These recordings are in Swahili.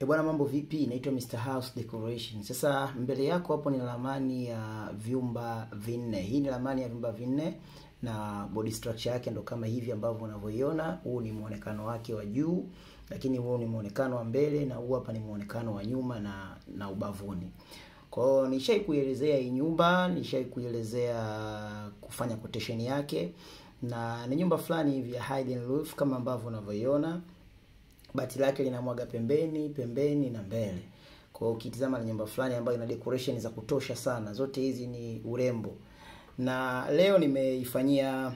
E bwana, mambo vipi? Naitwa Mr House Decoration. Sasa mbele yako hapo ni ramani ya vyumba vinne. Hii ni ramani ya vyumba vinne na body structure yake ndo kama hivi ambavyo unavyoiona. Huu ni muonekano wake wa juu, lakini huu ni muonekano wa mbele na huu hapa ni muonekano wa nyuma na na ubavuni. Kwa hiyo nishai kuielezea hii nyumba, nishai kuielezea kufanya quotation yake, na ni nyumba fulani hivi ya hidden roof kama ambavyo unavyoiona bati lake linamwaga pembeni pembeni na mbele. Kwa hiyo ukitizama na nyumba fulani ambayo ina decoration za kutosha sana. Zote hizi ni urembo, na leo nimeifanyia,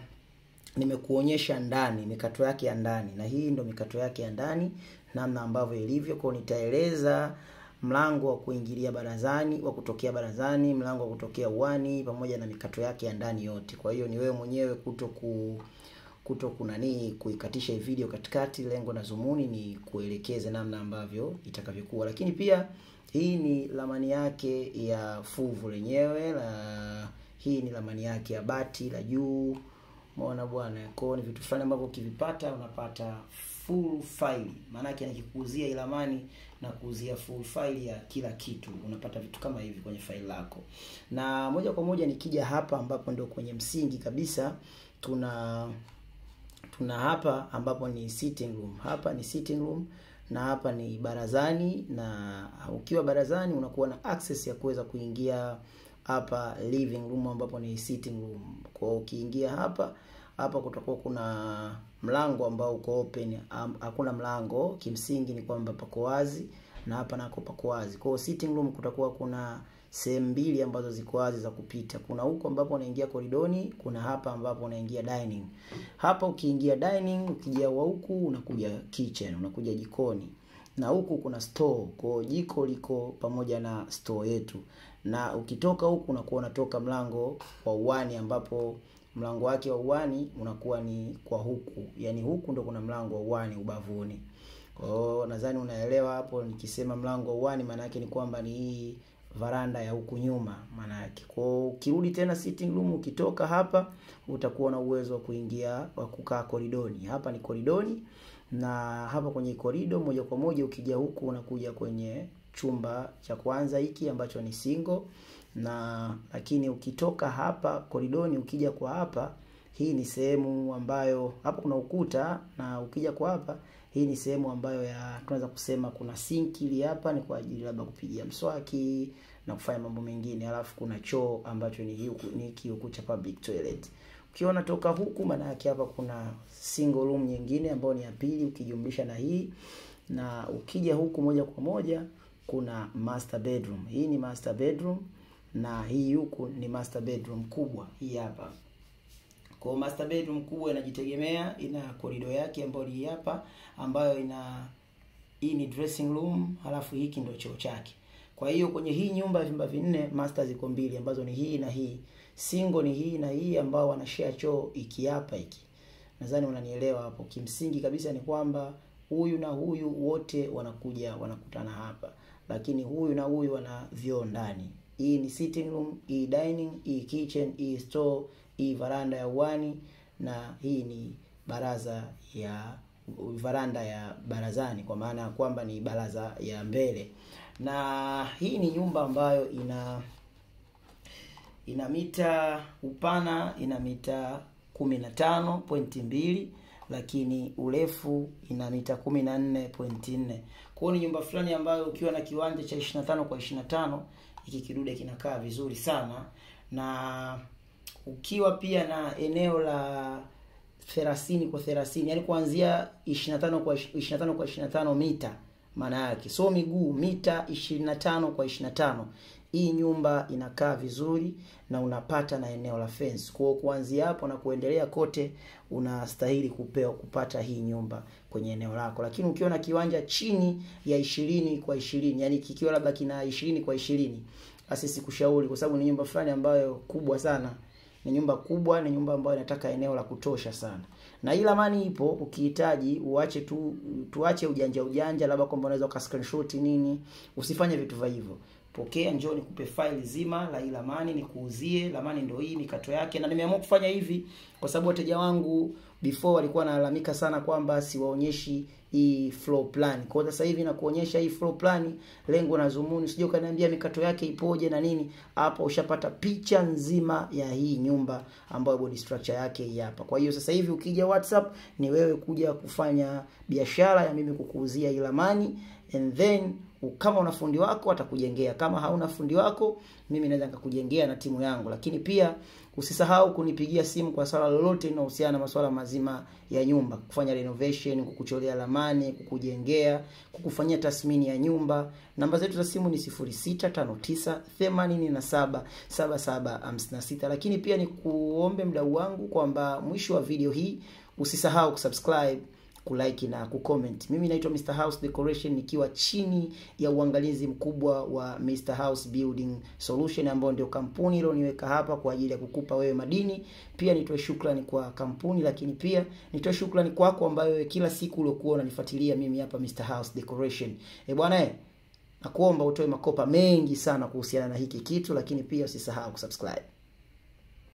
nimekuonyesha ndani, mikato yake ya ndani, na hii ndo mikato yake ya ndani, namna ambavyo ilivyo. Kwa nitaeleza mlango wa kuingilia barazani, wa kutokea barazani, mlango wa kutokea uani, pamoja na mikato yake ya ndani yote. Kwa hiyo ni wewe mwenyewe kuto ku kuto kunanii kuikatisha hii video katikati. Lengo na zumuni ni kuelekeze namna ambavyo itakavyokuwa, lakini pia hii ni ramani yake ya fuvu lenyewe la hii ni ramani yake ya bati la juu. Umeona bwana, kwa ni vitu fulani ambavyo ukivipata unapata full file. Maana yake anakikuuzia hii ramani na kuuzia full file ya kila kitu, unapata vitu kama hivi kwenye file lako. Na moja kwa moja nikija hapa ambapo ndio kwenye msingi kabisa tuna tuna hapa ambapo ni sitting room. Hapa ni sitting room na hapa ni barazani, na ukiwa barazani unakuwa na access ya kuweza kuingia hapa living room ambapo ni sitting room. Kwa ukiingia hapa hapa kutakuwa kuna mlango ambao uko open, hakuna mlango, kimsingi ni kwamba pako wazi na hapa nako pako wazi. Kwa sitting room kutakuwa kuna sehemu mbili ambazo ziko wazi za kupita. Kuna huko ambapo unaingia koridoni, kuna hapa ambapo unaingia dining. Hapa ukiingia dining, ukija wa huku unakuja kitchen, unakuja jikoni. Na huku kuna store. Kwa jiko liko pamoja na store yetu. Na ukitoka huku unakuwa unatoka mlango wa uani ambapo mlango wake wa uani unakuwa ni kwa huku. yani huku ndo kuna mlango wa uani ubavuni. Kwa nadhani unaelewa hapo nikisema mlango wa uani maana yake ni kwamba ni hii varanda ya huku nyuma maana yake. Kwa ukirudi tena sitting room, ukitoka hapa utakuwa na uwezo wa kuingia wa kukaa koridoni. Hapa ni koridoni, na hapa kwenye korido moja kwa moja ukija huku unakuja kwenye chumba cha kwanza hiki ambacho ni single, na lakini ukitoka hapa koridoni ukija kwa hapa, hii ni sehemu ambayo hapo kuna ukuta, na ukija kwa hapa hii ni sehemu ambayo ya tunaweza kusema kuna sinki ili hapa ni kwa ajili labda kupigia mswaki na kufanya mambo mengine, alafu kuna choo ambacho ni huku ni kiuku cha public toilet. Ukiona toka huku, maana yake hapa kuna single room nyingine ambayo ni ya pili ukijumlisha na hii, na ukija huku moja kwa moja kuna master bedroom. Hii ni master bedroom na hii huku ni master bedroom kubwa hii hapa. Kwa master bedroom kubwa inajitegemea, ina korido yake ambayo ni hapa, ambayo ina hii ni dressing room, halafu hiki ndio choo chake. Kwa hiyo kwenye hii nyumba vyumba vinne, master ziko mbili ambazo ni hii na hii. Single ni hii na hii ambao wana share choo iki hapa hiki. Nadhani unanielewa hapo. Kimsingi kabisa ni kwamba huyu na huyu wote wanakuja wanakutana hapa, lakini huyu na huyu wana vyoo ndani. Hii ni sitting room, hii dining, hii kitchen, hii store hii varanda ya uani na hii ni baraza ya varanda ya barazani, kwa maana ya kwamba ni baraza ya mbele. Na hii ni nyumba ambayo ina ina mita upana ina mita kumi na tano pointi mbili lakini urefu ina mita kumi na nne pointi nne. Kwa hiyo ni nyumba fulani ambayo ukiwa na kiwanja cha 25 kwa 25 hiki kidude kinakaa vizuri sana na ukiwa pia na eneo la 30 kwa 30, yani kuanzia 25 kwa 25 kwa 25 mita, maana yake. So miguu mita 25 kwa 25, hii nyumba inakaa vizuri na unapata na eneo la fence. Kwa kuanzia hapo na kuendelea kote unastahili kupewa kupata hii nyumba kwenye eneo lako, lakini ukiwa na kiwanja chini ya 20 kwa 20, yani kikiwa labda kina 20 kwa 20, basi sikushauri, kwa sababu ni nyumba fulani ambayo kubwa sana ni nyumba kubwa, ni nyumba ambayo inataka eneo la kutosha sana. Na hii ramani ipo, ukihitaji uache tu, tuache ujanja ujanja, labda kwamba unaweza uka screenshot nini, usifanye vitu vya hivyo. Pokea, njoo nikupe faili zima la hii ramani nikuuzie. Ramani ndio hii, mikato yake, na nimeamua kufanya hivi kwa sababu wateja wangu before walikuwa wanalalamika sana kwamba siwaonyeshi hii floor plan. Kwa sasa hivi na kuonyesha hii floor plan, lengo na zumuni, usije ukaniambia mikato yake ipoje na nini. Hapa ushapata picha nzima ya hii nyumba ambayo body structure yake hii hapa. Kwa hiyo sasa hivi ukija WhatsApp ni wewe kuja kufanya biashara ya mimi kukuuzia hii ramani and then kama una fundi wako atakujengea. Kama hauna fundi wako, mimi naweza nikakujengea na timu yangu. Lakini pia usisahau kunipigia simu kwa swala lolote linalohusiana na masuala mazima ya nyumba, kufanya renovation, kukucholea ramani, kukujengea, kukufanyia tathmini ya nyumba. Namba zetu za simu ni 0659877756. Lakini pia ni kuombe mdau wangu kwamba mwisho wa video hii usisahau kusubscribe kulike na kucomment. Mimi naitwa Mr House Decoration nikiwa chini ya uangalizi mkubwa wa Mr House Building Solution ambayo ndio kampuni iliyoniweka hapa kwa ajili ya kukupa wewe madini. Pia nitoe shukrani kwa kampuni, lakini pia nitoe shukrani kwako ambayo wewe kila siku uliokuwa unanifuatilia mimi hapa Mr House Decoration. Eh bwana eh, nakuomba utoe makopa mengi sana kuhusiana na hiki kitu, lakini pia usisahau kusubscribe.